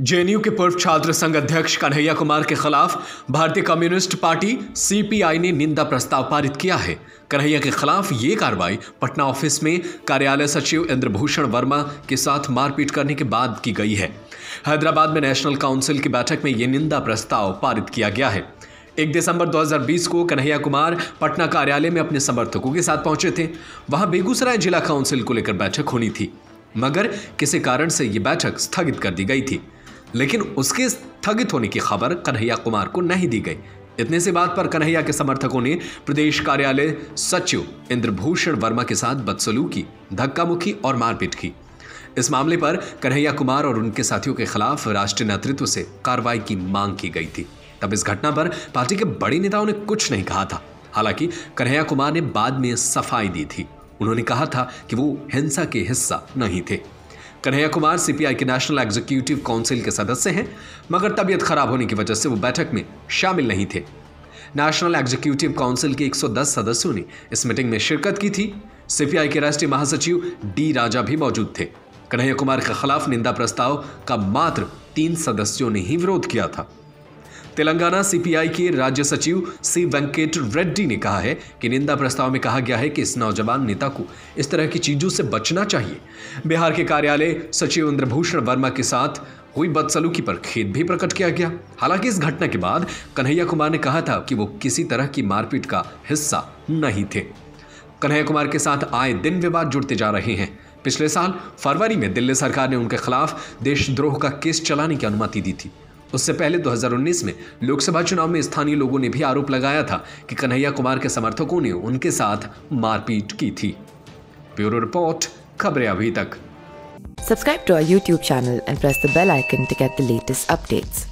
JNU के पूर्व छात्र संघ अध्यक्ष कन्हैया कुमार के खिलाफ भारतीय कम्युनिस्ट पार्टी सीपीआई ने निंदा प्रस्ताव पारित किया है। कन्हैया के खिलाफ ये कार्रवाई पटना ऑफ़िस में कार्यालय सचिव इंद्रभूषण वर्मा के साथ मारपीट करने के बाद की गई है। हैदराबाद में नेशनल काउंसिल की बैठक में ये निंदा प्रस्ताव पारित किया गया है। एक दिसंबर 2020 को कन्हैया कुमार पटना कार्यालय में अपने समर्थकों के साथ पहुँचे थे। वहाँ बेगूसराय जिला काउंसिल को लेकर बैठक होनी थी। मगर किसी कारण से यह बैठक स्थगित कर दी गई थी। लेकिन उसके स्थगित होने की खबर कन्हैया कुमार को नहीं दी गई। इतने से बात पर कन्हैया के समर्थकों ने प्रदेश कार्यालय सचिव इंद्रभूषण वर्मा के साथ बदसलूकी धक्का मुक्की और मारपीट की। इस मामले पर कन्हैया कुमार और उनके साथियों के खिलाफ राष्ट्रीय नेतृत्व से कार्रवाई की मांग की गई थी। तब इस घटना पर पार्टी के बड़े नेताओं ने कुछ नहीं कहा था। हालाँकि कन्हैया कुमार ने बाद में सफ़ाई दी थी। उन्होंने कहा था कि वो हिंसा के हिस्सा नहीं थे। कन्हैया कुमार सीपीआई के नेशनल एग्जीक्यूटिव काउंसिल के सदस्य हैं, मगर तबीयत खराब होने की वजह से वो बैठक में शामिल नहीं थे। नेशनल एग्जीक्यूटिव काउंसिल के 110 सदस्यों ने इस मीटिंग में शिरकत की थी। सीपीआई के राष्ट्रीय महासचिव डी राजा भी मौजूद थे। कन्हैया कुमार के खिलाफ निंदा प्रस्ताव का मात्र तीन सदस्यों ने ही विरोध किया था। तेलंगाना सीपीआई के राज्य सचिव सी वेंकट रेड्डी ने कहा है कि निंदा प्रस्ताव में कहा गया है कि इस नौजवान नेता को इस तरह की चीज़ों से बचना चाहिए। बिहार के कार्यालय सचिव इंद्रभूषण वर्मा के साथ हुई बदसलूकी पर खेद भी प्रकट किया गया। हालाँकि इस घटना के बाद कन्हैया कुमार ने कहा था कि वो किसी तरह की मारपीट का हिस्सा नहीं थे। कन्हैया कुमार के साथ आए दिन विवाद जुड़ते जा रहे हैं। पिछले साल फरवरी में दिल्ली सरकार ने उनके खिलाफ देशद्रोह का केस चलाने की अनुमति दी थी। उससे पहले 2019 में लोकसभा चुनाव में स्थानीय लोगों ने भी आरोप लगाया था कि कन्हैया कुमार के समर्थकों ने उनके साथ मारपीट की थी ब्यूरो रिपोर्ट, खबरें अभी तक Subscribe to our YouTube channel and press the bell icon to get the latest updates.